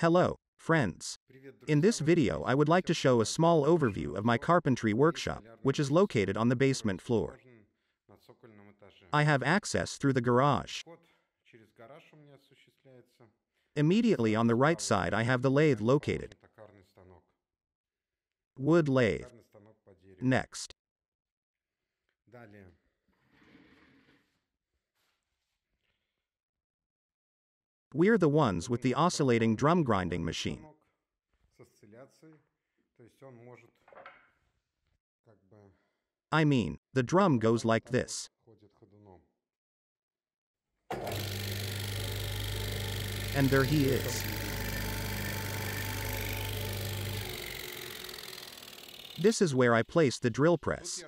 Hello, friends. In this video I would like to show a small overview of my carpentry workshop, which is located on the basement floor. I have access through the garage. Immediately on the right side I have the lathe located. Wood lathe. Next. We're the ones with the oscillating drum grinding machine. I mean, the drum goes like this. And there he is. This is where I place the drill press.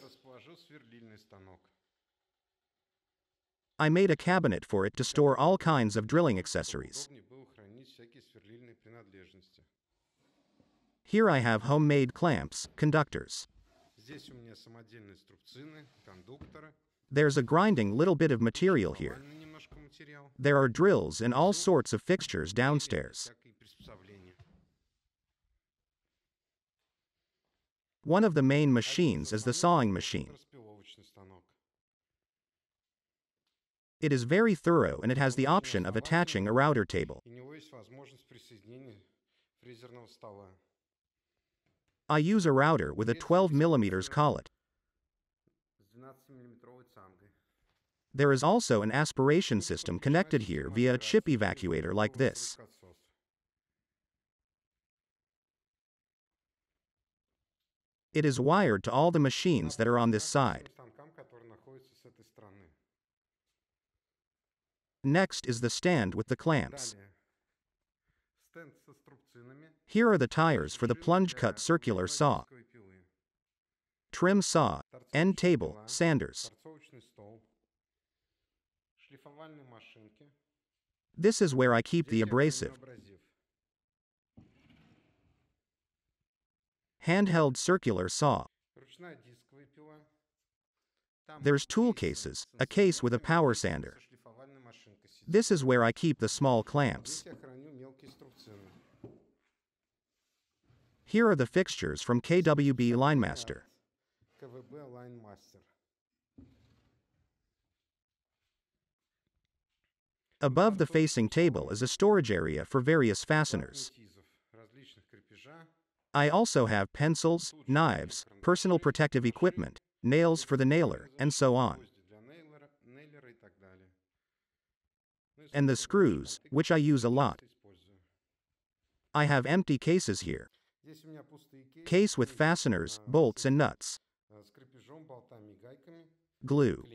I made a cabinet for it to store all kinds of drilling accessories. Here I have homemade clamps, conductors. There's a grinding little bit of material here. There are drills and all sorts of fixtures downstairs. One of the main machines is the sawing machine. It is very thorough and it has the option of attaching a router table. I use a router with a 12 mm collet. There is also an aspiration system connected here via a chip evacuator like this. It is wired to all the machines that are on this side. Next is the stand with the clamps. Here are the tires for the plunge cut circular saw. Trim saw, end table, sanders. This is where I keep the abrasive. Handheld circular saw. There's tool cases, a case with a power sander. This is where I keep the small clamps. Here are the fixtures from KWB LineMaster. Above the facing table is a storage area for various fasteners. I also have pencils, knives, personal protective equipment, nails for the nailer, and so on. And the screws, which I use a lot. I have empty cases here. Case with fasteners, bolts and nuts. Glue.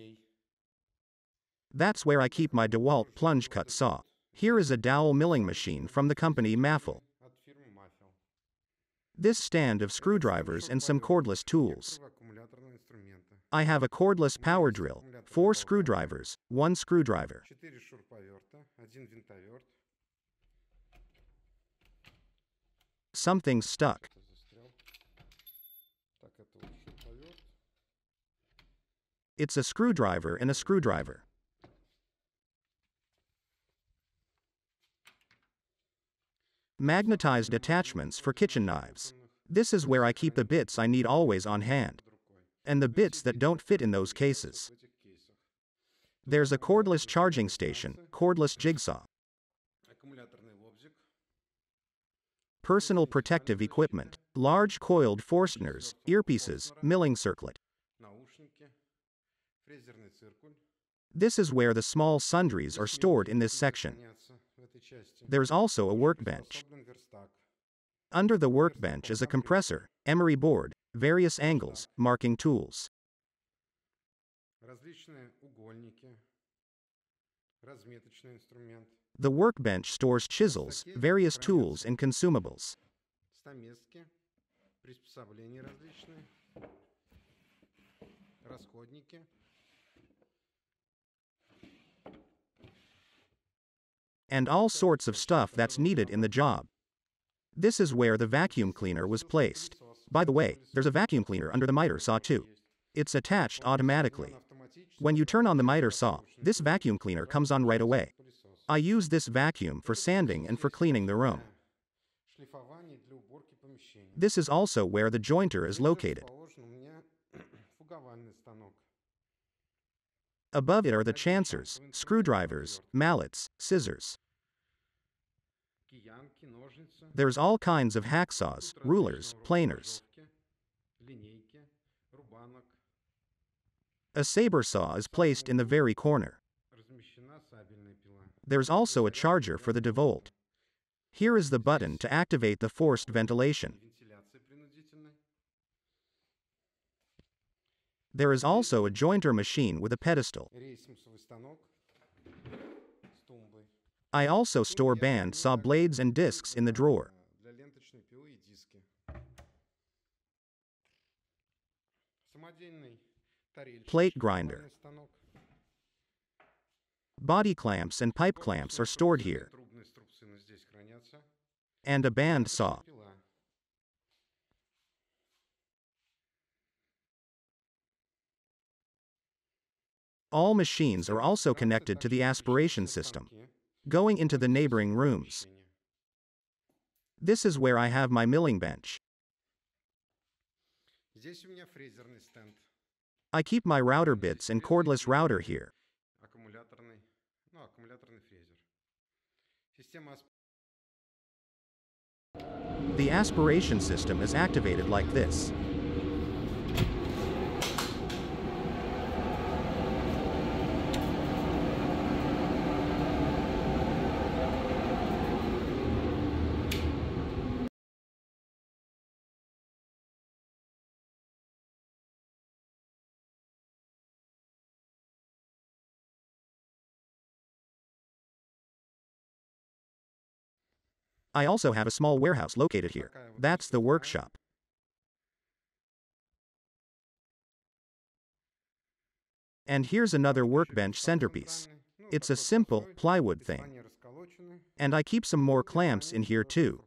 That's where I keep my DeWalt plunge cut saw. Here is a dowel milling machine from the company Mafell. This stand of screwdrivers and some cordless tools. I have a cordless power drill, four screwdrivers, one screwdriver. Something's stuck. It's a screwdriver and a screwdriver. Magnetized attachments for kitchen knives. This is where I keep the bits I need always on hand. And the bits that don't fit in those cases. There's a cordless charging station, cordless jigsaw. Personal protective equipment, large coiled Forstners, earpieces, milling circlet. This is where the small sundries are stored in this section. There's also a workbench. Under the workbench is a compressor, emery board, various angles, marking tools. The workbench stores chisels, various tools and consumables. and all sorts of stuff that's needed in the job. This is where the vacuum cleaner was placed. By the way, there's a vacuum cleaner under the miter saw too. It's attached automatically. When you turn on the miter saw, this vacuum cleaner comes on right away. I use this vacuum for sanding and for cleaning the room. This is also where the jointer is located. Above it are the chancers, screwdrivers, mallets, scissors. There's all kinds of hacksaws, rulers, planers. A saber saw is placed in the very corner. There's also a charger for the DeWalt. Here is the button to activate the forced ventilation. There is also a jointer machine with a pedestal. I also store band saw blades and discs in the drawer. Plate grinder. Body clamps and pipe clamps are stored here. And a band saw. All machines are also connected to the aspiration system, going into the neighboring rooms. This is where I have my milling bench. I keep my router bits and cordless router here. The aspiration system is activated like this. I also have a small warehouse located here. That's the workshop. And here's another workbench centerpiece. It's a simple plywood thing. And I keep some more clamps in here too.